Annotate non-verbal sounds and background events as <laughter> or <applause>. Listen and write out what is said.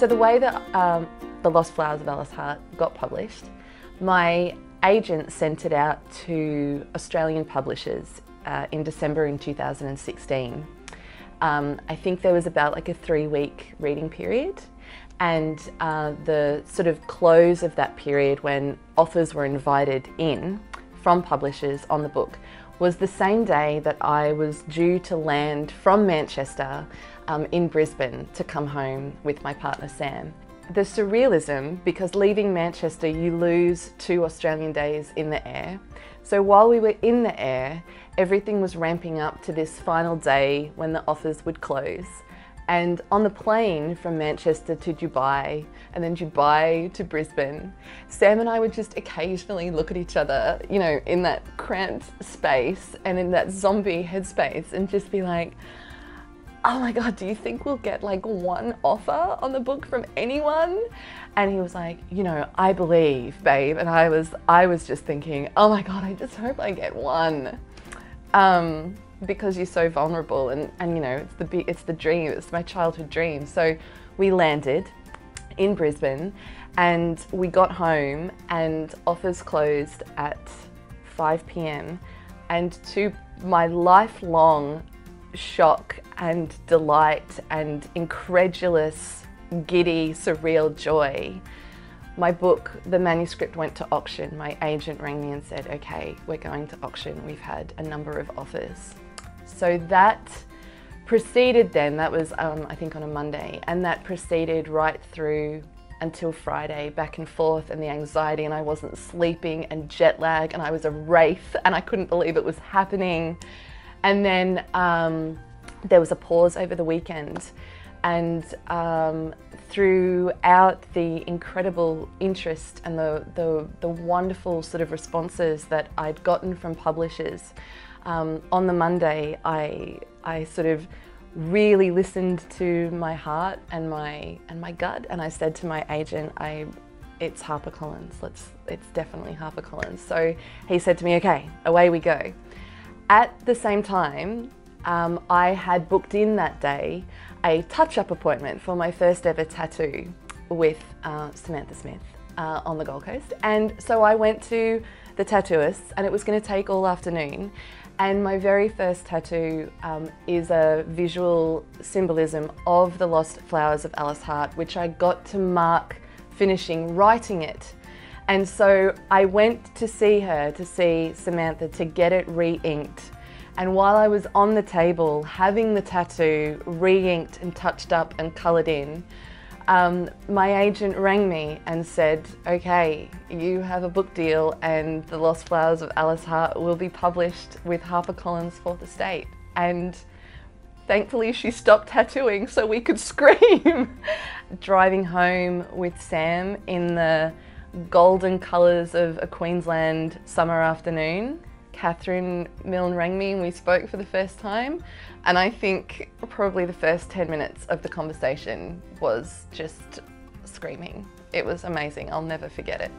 So the way that um, The Lost Flowers of Alice Hart got published, my agent sent it out to Australian publishers uh, in December in 2016. Um, I think there was about like a three week reading period and uh, the sort of close of that period when authors were invited in from publishers on the book was the same day that I was due to land from Manchester um, in Brisbane to come home with my partner Sam. The surrealism, because leaving Manchester you lose two Australian days in the air. So while we were in the air, everything was ramping up to this final day when the offers would close. And on the plane from Manchester to Dubai and then Dubai to Brisbane, Sam and I would just occasionally look at each other, you know, in that cramped space and in that zombie headspace and just be like, oh my God, do you think we'll get like one offer on the book from anyone? And he was like, you know, I believe, babe. And I was, I was just thinking, oh my God, I just hope I get one. Um, because you're so vulnerable and, and you know it's the it's the dream it's my childhood dream so we landed in Brisbane and we got home and offers closed at 5 p.m. and to my lifelong shock and delight and incredulous giddy surreal joy my book, the manuscript went to auction. My agent rang me and said, okay, we're going to auction. We've had a number of offers. So that proceeded then, that was um, I think on a Monday, and that proceeded right through until Friday, back and forth, and the anxiety, and I wasn't sleeping, and jet lag, and I was a wraith, and I couldn't believe it was happening. And then um, there was a pause over the weekend, and um, throughout the incredible interest and the, the, the wonderful sort of responses that I'd gotten from publishers, um, on the Monday, I, I sort of really listened to my heart and my, and my gut, and I said to my agent, I, it's HarperCollins, let's, it's definitely HarperCollins. So he said to me, okay, away we go. At the same time, um, I had booked in that day a touch-up appointment for my first ever tattoo with uh, Samantha Smith uh, on the Gold Coast. And so I went to the tattooist and it was going to take all afternoon. And my very first tattoo um, is a visual symbolism of the Lost Flowers of Alice Hart, which I got to mark finishing writing it. And so I went to see her, to see Samantha, to get it re-inked. And while I was on the table having the tattoo re-inked and touched up and coloured in, um, my agent rang me and said, okay, you have a book deal and The Lost Flowers of Alice Hart will be published with HarperCollins Fourth Estate. And thankfully she stopped tattooing so we could <laughs> scream. Driving home with Sam in the golden colours of a Queensland summer afternoon, Catherine Milne rang me and we spoke for the first time. And I think probably the first 10 minutes of the conversation was just screaming. It was amazing. I'll never forget it.